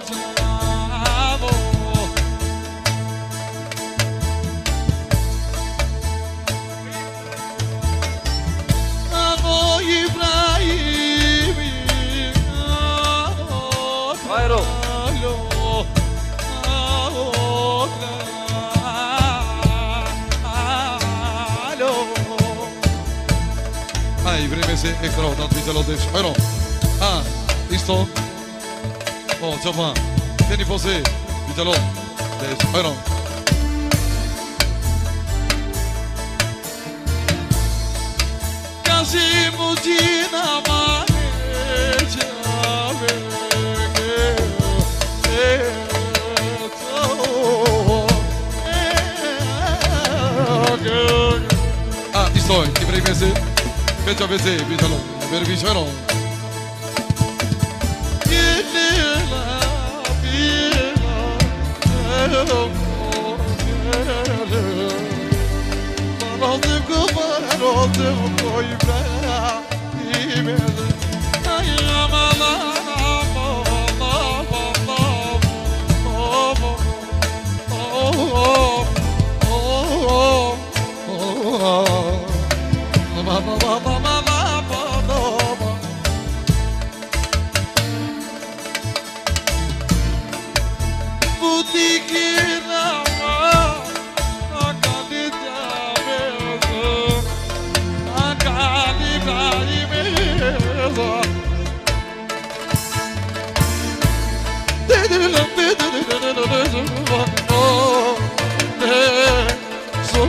Thank you. deze. Ik geloof dat Vitalo deze. Spel op. Ah, isto. Oh, Giovanni. Tieni você. Vitalo. Deze. Spel Kazi Mudina Ah, isto. Ti prego, prevese. Pecho vese, Vitalo. Ver vicino. Zor